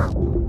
you